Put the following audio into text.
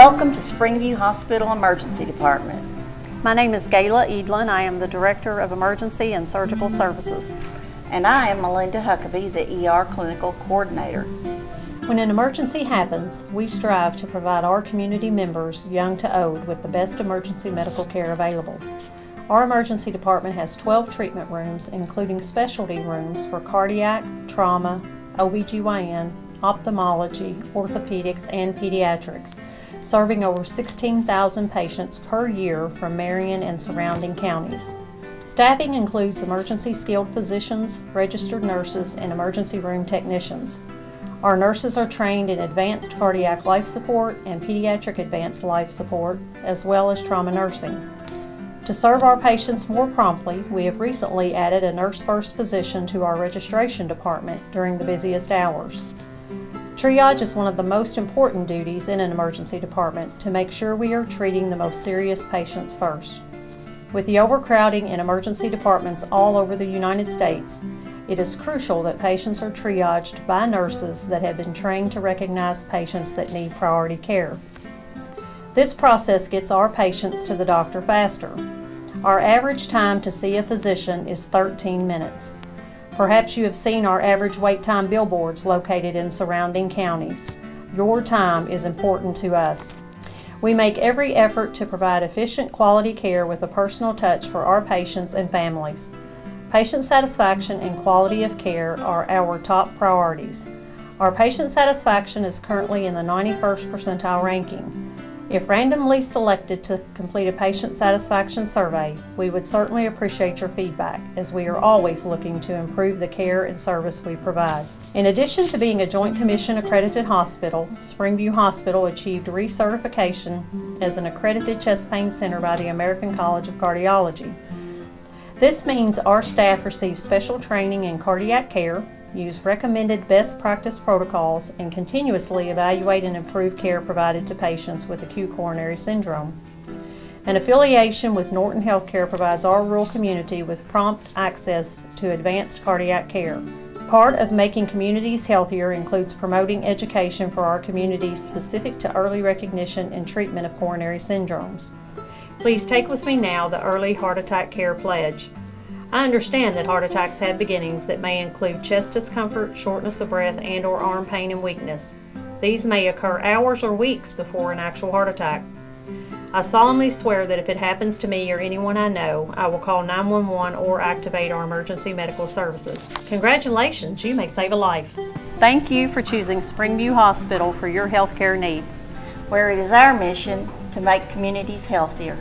Welcome to Springview Hospital Emergency Department. My name is Gayla Edlin. I am the Director of Emergency and Surgical Services. And I am Melinda Huckabee, the ER Clinical Coordinator. When an emergency happens, we strive to provide our community members, young to old, with the best emergency medical care available. Our emergency department has 12 treatment rooms, including specialty rooms for cardiac, trauma, OBGYN, ophthalmology, orthopedics, and pediatrics, serving over 16,000 patients per year from Marion and surrounding counties. Staffing includes emergency skilled physicians, registered nurses, and emergency room technicians. Our nurses are trained in advanced cardiac life support and pediatric advanced life support, as well as trauma nursing. To serve our patients more promptly, we have recently added a nurse first position to our registration department during the busiest hours. Triage is one of the most important duties in an emergency department to make sure we are treating the most serious patients first. With the overcrowding in emergency departments all over the United States, it is crucial that patients are triaged by nurses that have been trained to recognize patients that need priority care. This process gets our patients to the doctor faster. Our average time to see a physician is 13 minutes. Perhaps you have seen our average wait time billboards located in surrounding counties. Your time is important to us. We make every effort to provide efficient quality care with a personal touch for our patients and families. Patient satisfaction and quality of care are our top priorities. Our patient satisfaction is currently in the 91st percentile ranking. If randomly selected to complete a patient satisfaction survey, we would certainly appreciate your feedback as we are always looking to improve the care and service we provide. In addition to being a Joint Commission accredited hospital, Springview Hospital achieved recertification as an accredited chest pain center by the American College of Cardiology. This means our staff receive special training in cardiac care, use recommended best practice protocols, and continuously evaluate and improve care provided to patients with acute coronary syndrome. An affiliation with Norton Healthcare provides our rural community with prompt access to advanced cardiac care. Part of making communities healthier includes promoting education for our communities specific to early recognition and treatment of coronary syndromes. Please take with me now the Early Heart Attack Care Pledge. I understand that heart attacks have beginnings that may include chest discomfort, shortness of breath, and or arm pain and weakness. These may occur hours or weeks before an actual heart attack. I solemnly swear that if it happens to me or anyone I know, I will call 911 or activate our emergency medical services. Congratulations, you may save a life. Thank you for choosing Springview Hospital for your healthcare needs. Where it is our mission to make communities healthier.